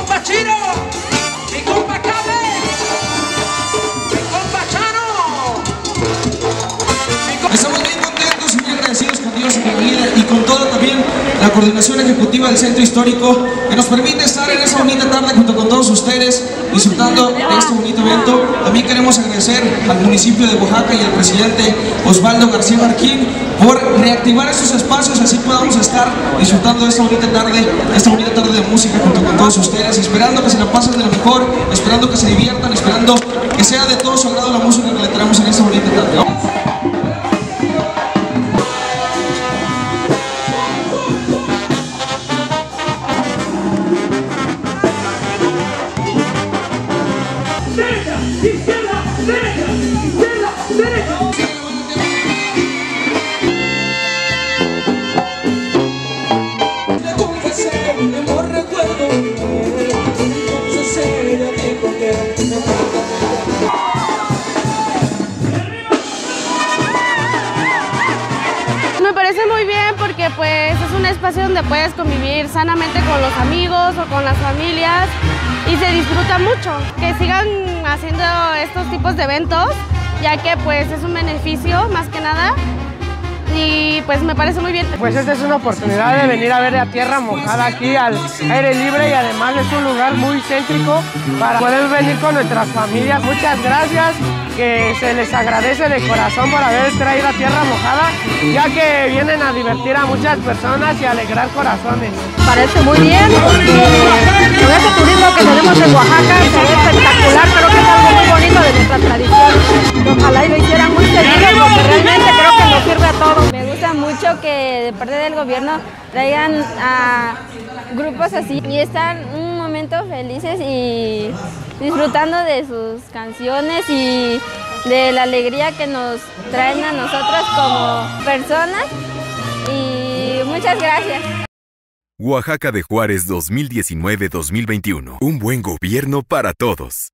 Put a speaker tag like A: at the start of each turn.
A: compa Chiro, mi compa Cabe, mi compa Chano.
B: Estamos bien contentos y muy agradecidos con Dios y con vida y con toda también la coordinación ejecutiva del Centro Histórico que nos permite estar en esta bonita tarde junto con todos ustedes disfrutando de este bonito evento. También queremos agradecer al municipio de Oaxaca y al presidente Osvaldo García Marquín por reactivar estos espacios así estar disfrutando de esta bonita tarde, de esta bonita tarde de música junto con todos ustedes, esperando que se la pasen de lo mejor, esperando que se diviertan, esperando que sea de todo su agrado la música que le traemos en esta bonita tarde.
C: izquierda, derecha, izquierda, derecha.
A: Me
D: parece muy bien porque pues es un espacio donde puedes convivir sanamente con los amigos o con las familias y se disfruta mucho. Que sigan haciendo estos tipos de eventos ya que pues es un beneficio más que nada pues me parece muy bien.
E: Pues esta es una oportunidad de venir a ver la tierra mojada aquí al aire libre y además es un lugar muy céntrico para poder venir con nuestras familias. Muchas gracias, que se les agradece de corazón por haber traído a tierra mojada, ya que vienen a divertir a muchas personas y alegrar corazones.
F: parece muy bien porque
G: que de parte del gobierno traigan a grupos así y están un momento felices y disfrutando de sus canciones y de la alegría que nos traen a nosotros como personas. Y muchas gracias.
H: Oaxaca de Juárez 2019-2021. Un buen gobierno para todos.